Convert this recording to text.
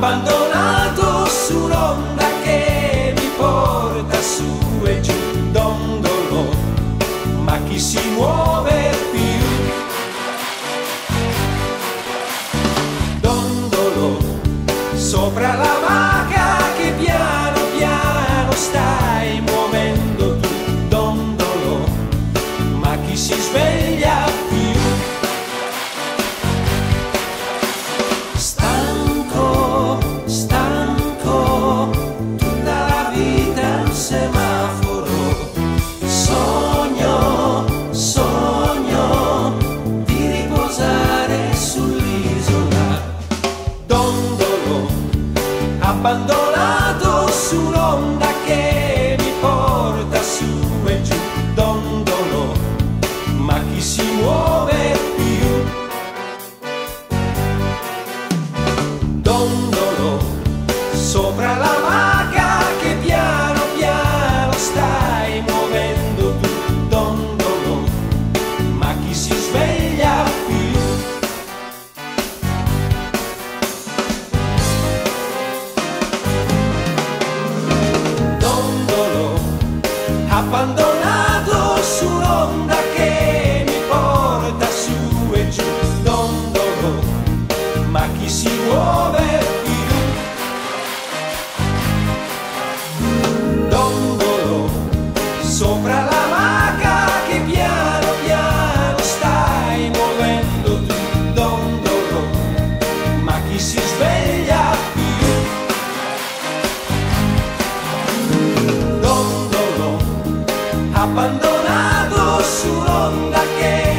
abbandonato su un'onda che mi porta su e giù dondolo, ma chi si muove più? Dondolo sopra la mano. Abbandonato abbandonato su un'onda che mi porta su e giù dondolo ma chi si muove più? Dondolo, sopra la maca abandonado su onda que